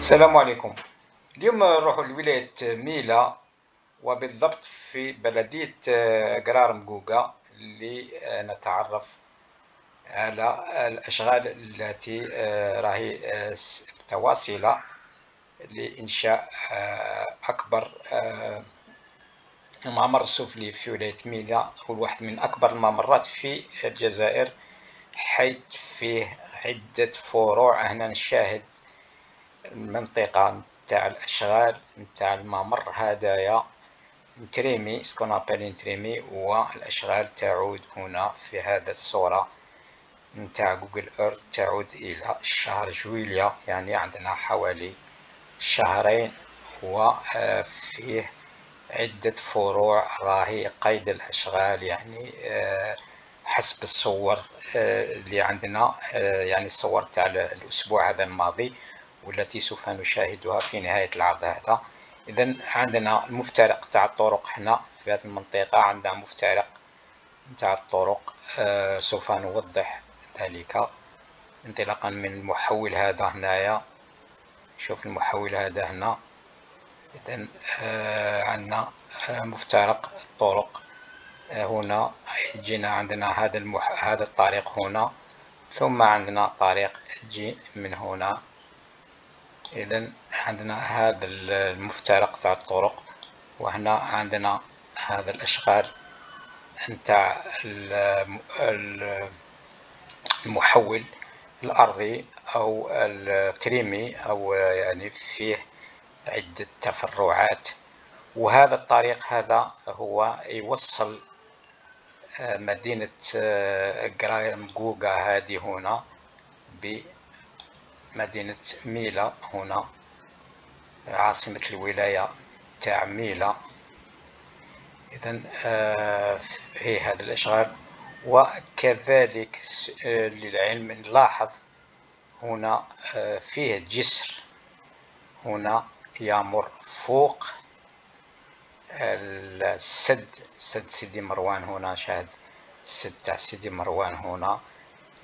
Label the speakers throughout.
Speaker 1: السلام عليكم. اليوم نروح لولاية ميلا وبالضبط في بلدية آه، قرار مقوقة لنتعرف على الأشغال التي آه، راهي آه، متواصلة لإنشاء أكبر الممر السفلي في ولاية ميلا هو واحد من أكبر الممرات في الجزائر حيث فيه عدة فروع. هنا نشاهد المنطقة نتاع الأشغال نتاع الممر هدايا. une trémie ce qu'on appelle une trémie والأشغال تعود هنا في هذا الصورة. نتاع Google Earth تعود إلى شهر جويليا يعني عندنا حوالي شهرين. وفيه عدة فروع راهي قيد الأشغال يعني آه، حسب الصور آه، اللي عندنا آه، يعني الصور تاع الأسبوع هذا الماضي. والتي سوف نشاهدها في نهاية العرض هذا. إذا عندنا المفترق تاع الطرق هنا في هذه المنطقة عندنا مفترق تاع الطرق. آه سوف نوضح ذلك انطلاقا من المحول هذا هنايا. شوف المحول هذا هنا. إذا آه عندنا آه مفترق الطرق آه هنا. يجينا عندنا هذا المح... هذا الطريق هنا ثم عندنا طريق يجي من هنا. إذا عندنا هذا المفترق تاع الطرق وهنا عندنا هذا الأشغال نتاع المحول الأرضي أو التريمي أو يعني فيه عدة تفرعات. وهذا الطريق هذا هو يوصل آه، مدينة قرايم آه، جوجا هذه هنا مدينة ميلا هنا عاصمة الولاية تاع ميلا. إذا آه، في هذه الأشغال. وكذلك آه، للعلم نلاحظ هنا آه، فيه جسر. هنا يمر فوق السد سد سيدي مروان هنا شاهد السد تاع سيدي مروان هنا.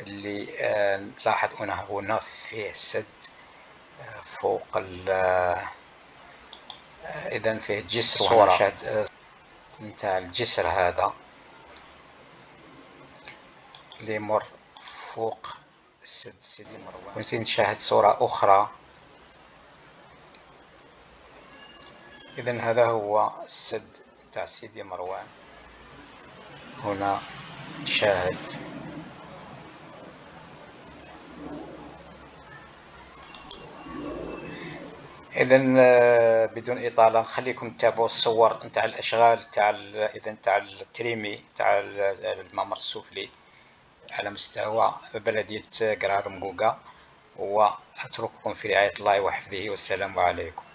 Speaker 1: اللي نلاحظ آه، هنا هنا فيه سد آه، فوق ال آه، إذا فيه جسر صورة. نتاع الجسر هذا. اللي يمر فوق السد سيدي مروان ونزيد نشاهد صورة أخرى. إذا هذا هو السد تاع سيدي مروان هنا نشاهد اذا آه، بدون إطالة نخليكم تتابعوا الصور نتاع الأشغال تاع اذا تاع التريمي تاع الممر السفلي على مستوى بلدية قرار مقوقه وأترككم في رعاية الله وحفظه والسلام عليكم.